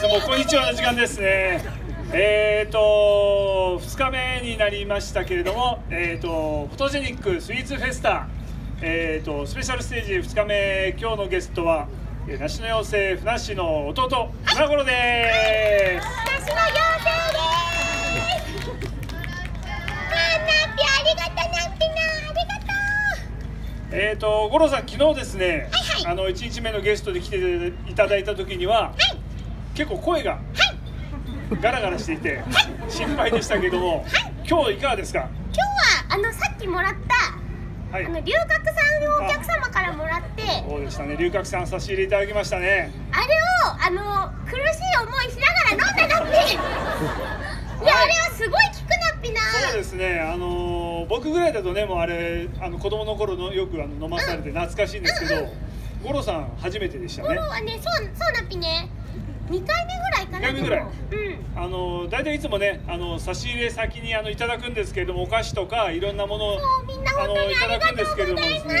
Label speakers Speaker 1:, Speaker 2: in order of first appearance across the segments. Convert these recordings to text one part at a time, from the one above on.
Speaker 1: です。もうこんにちは。の時間ですね。えーと2日目になりましたけれどもえーとフォトジェニックスイーツフェスタ。えーとスペシャルステージ2日目。今日のゲストはえー梨の妖精ふなっしーの弟船頃です。
Speaker 2: 私の妖精です。なあ、ナッピありがとう、ナッピな、ありがと
Speaker 1: えーと五郎さん昨日ですね、
Speaker 2: はいはい。
Speaker 1: あの1日目のゲストで来ていただいた時には、結構声がガラガラしていて心配でしたけども、今日いかがですか？
Speaker 2: う。今日は、あの、さっきもらった。
Speaker 1: はい
Speaker 2: あの、龍角さんをお客様からもらって。
Speaker 1: そうでしたね龍角さん差し入れいただきましたね
Speaker 2: あれを、あの、苦しい思いしながら飲んだナッピ。いや、あれはすごい効くナッピな。
Speaker 1: そうですねあのー僕ぐらいだとねもうあれあの子供の頃のよくあの飲まされて懐かしいんですけど五郎さん初めてでしたね
Speaker 2: ゴロはね、そう、そうナッピね。二回目ぐらいかな。
Speaker 1: 二回目ぐらい
Speaker 2: うん。
Speaker 1: あの大体いつもねあの差し入れ先にあのいただくんですけれどもお菓子とかいろんなものを
Speaker 2: みんな本当にありがとうございます。本当に。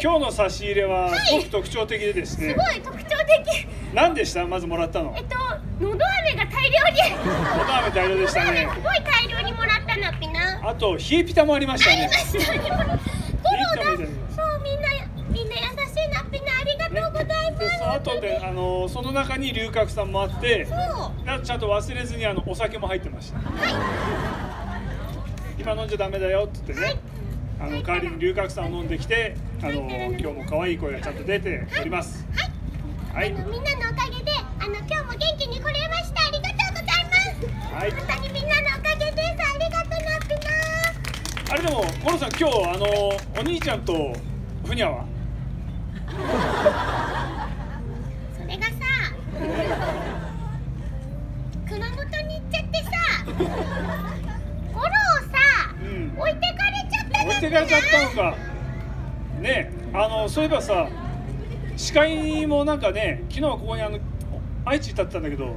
Speaker 1: 今日の差し入れはすごく特徴的でですね、
Speaker 2: すごい特徴的。
Speaker 1: 何でした？まずもらったの
Speaker 2: えっと、のど飴が大量に。
Speaker 1: ボタン飴大量でしたね
Speaker 2: すごい大量にもらったなピな。
Speaker 1: あと冷えピタもありましたね
Speaker 2: ありましたね。ゴロ
Speaker 1: でその後であのその中に龍角さんもあってちゃんと忘れずにあのお酒も入ってました。
Speaker 2: はい。
Speaker 1: 今飲んじゃダメだよって言ってね、あの代わりに龍角さんを飲んできてあの今日も可愛い声がちゃんと出ております。はい。
Speaker 2: あのみんなのおかげであの今日も元気に来れました。ありがとうございます。
Speaker 1: はい。
Speaker 2: 本当にみんなのおかげです。ありがとうな。
Speaker 1: あれでも五郎さん今日あのお兄ちゃんとふにゃは？
Speaker 2: ゴロをさ、
Speaker 1: うん
Speaker 2: 置いてかれちゃった
Speaker 1: 置いてかれちゃったのか。ねあのそういえばさ司会もなんかね昨日はここにあの愛知立ってたんだけど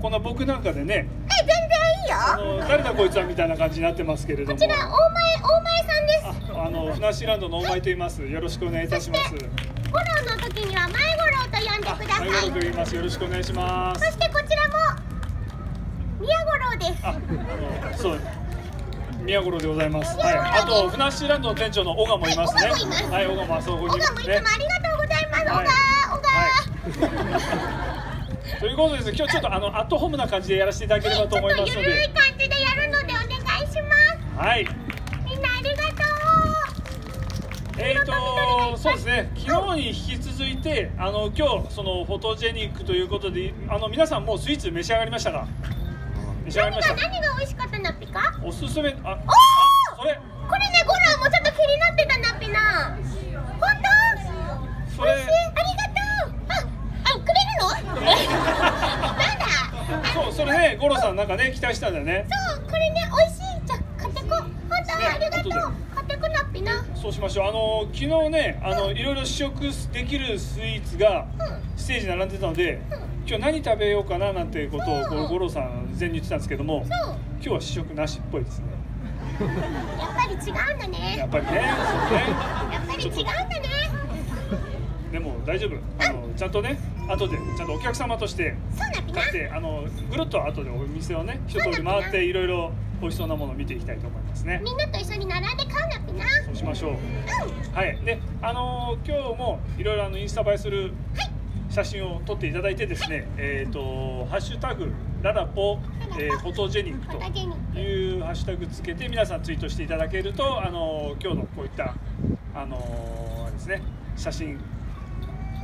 Speaker 1: こんな僕なんかでね
Speaker 2: え全然いいよ。
Speaker 1: あの誰だこいつはみたいな感じになってますけれども。
Speaker 2: こちら大前大前さんです。
Speaker 1: ああのフナッシーランドの大前と言います。よろしくお願いいたします。
Speaker 2: ゴロの時には前ゴロと呼んで
Speaker 1: あ
Speaker 2: ください。
Speaker 1: 前頃と言います。よろしくお願いします。
Speaker 2: そしてこ宮五郎です。
Speaker 1: そう。宮五郎でございます。はい。あとフナッシーランドの店長の小川もいますね。
Speaker 2: はい小川も
Speaker 1: あそこに。
Speaker 2: 小川もいつもありがとうございます、小川小川、
Speaker 1: ということでですね今日ちょっとあのアットホームな感じでやらせていただければと思いますの
Speaker 2: ちょっとゆるい
Speaker 1: で
Speaker 2: 感じでやるのでお願いします。
Speaker 1: はい。
Speaker 2: みんなありがと
Speaker 1: えーとそうですね。昨日に引き続いてあの今日そのフォトジェニックということであの皆さんもうスイーツ召し上がりましたか？
Speaker 2: 何が何が美味しかったなピカ
Speaker 1: おすすめああそれ。
Speaker 2: これねゴロもちょっと気になってたなピな。本当？
Speaker 1: それ。
Speaker 2: 美味しい。ありがとう。ああくれるの？なんだ？
Speaker 1: そうそれね五郎さんなんかね期待したんだよね。
Speaker 2: そうこれね美味しい。じゃあ買ってこ本当、
Speaker 1: ね
Speaker 2: ありがとう。
Speaker 1: 後で。
Speaker 2: 買ってこなっぴな。
Speaker 1: そうしましょう。あの昨日ねあのいろいろ試食できるスイーツがステージに並んでたので今日何食べようかななんてことを五郎さん事前に言ってたんですけども今日は試食なしっぽいですね。
Speaker 2: やっぱり違うんだね。
Speaker 1: やっぱりねそうね。
Speaker 2: やっぱり違うんだね。
Speaker 1: でも大丈夫。あ。のちゃんとね後でちゃんとお客様として買ってあのぐるっと後でお店をね一通り回っていろいろ美味しそうなものを見ていきたいと思いますね。
Speaker 2: みんなと一緒に並んで買うなぴな。
Speaker 1: そうしましょう。
Speaker 2: うん。
Speaker 1: はい。であの今日もいろいろあのインスタ映えする写真を撮っていただいてですね、えっ、とハッシュタグララポ、えーフォトジェニックというハッシュタグつけて皆さんツイートしていただけるとあの今日のこういったあのですね写真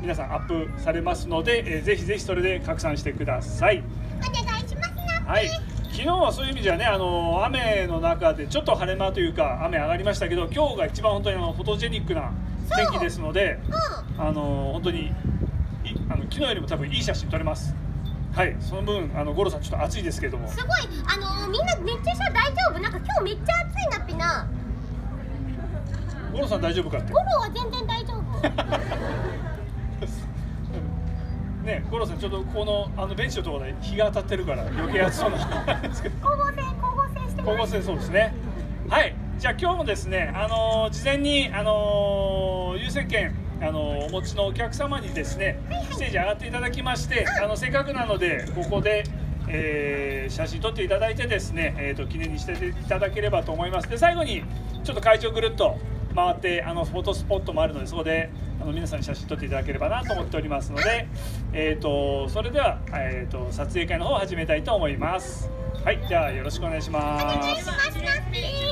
Speaker 1: 皆さんアップされますので、えーぜひぜひそれで拡散してください。
Speaker 2: お願いします。な
Speaker 1: はい、昨日はそういう意味じゃね、あの雨の中でちょっと晴れ間というか雨上がりましたけど、今日が一番本当にあのフォトジェニックな天気ですので、
Speaker 2: う。
Speaker 1: あの本当にいあの昨日よりも多分いい写真撮れます。はい、その分あのゴロさんちょっと暑いですけれども、
Speaker 2: すごい。あのー、みんな熱中症大丈夫？なんか今日めっちゃ暑いなぴな
Speaker 1: ゴロさん大丈夫かって。
Speaker 2: ゴ。ロは全然大丈夫。
Speaker 1: ね、ゴロさんちょっとこのあのベンチのところで日が当たってるから余計暑そうな。
Speaker 2: 光合成光合成してます。
Speaker 1: 光合成そうです。ねはいじゃあ今日もですねあのー事前にあのー優先権あのお持ちのお客様にですねステージ上がっていただきましてあのせっかくなのでここで、えー写真撮っていただいてですね、えー、と記念にしていただければと思います。で最後にちょっと会場ぐるっと回ってあのフォトスポットもあるのでそこであの皆さんに写真撮っていただければなと思っておりますので、えー、とそれでは、えー、と撮影会の方を始めたいと思います。はいじゃあよろしくお願いします。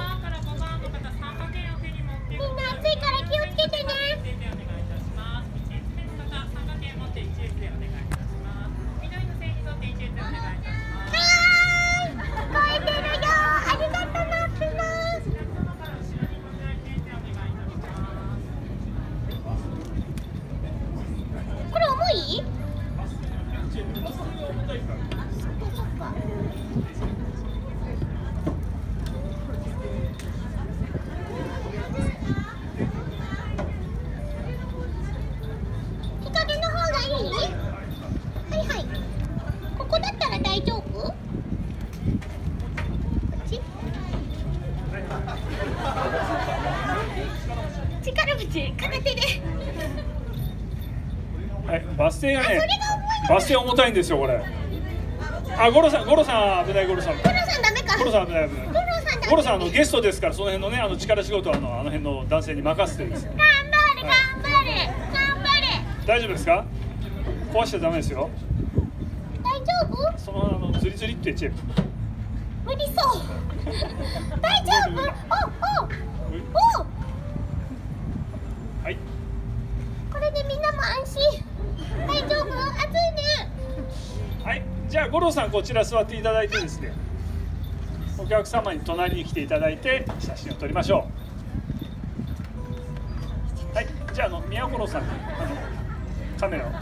Speaker 2: 力口片手で
Speaker 1: はい、バス停がねバス停重たいんですよこれ。あゴロさんゴロさん危ないゴロさん。
Speaker 2: ゴロさんダメか。
Speaker 1: ゴロさん危ない危ない。
Speaker 2: ゴロさんダメ。
Speaker 1: ゴロさんあのゲストですからその辺のねあの力仕事はあのあの辺の男性に任せてです。ね
Speaker 2: 頑張れ頑張れ頑張れ。
Speaker 1: 大丈夫ですか？壊しちゃダメですよ。
Speaker 2: 大丈夫？
Speaker 1: そのあのズリズリってチェック。
Speaker 2: 無理そう。大丈夫？おおお
Speaker 1: はい
Speaker 2: これでみんなも安心。大丈夫？暑いね。
Speaker 1: はい。じゃあ五郎さんこちら座っていただいてですね。お客様に隣に来ていただいて写真を撮りましょう。はい。じゃああの宮五郎さんにあのカメラを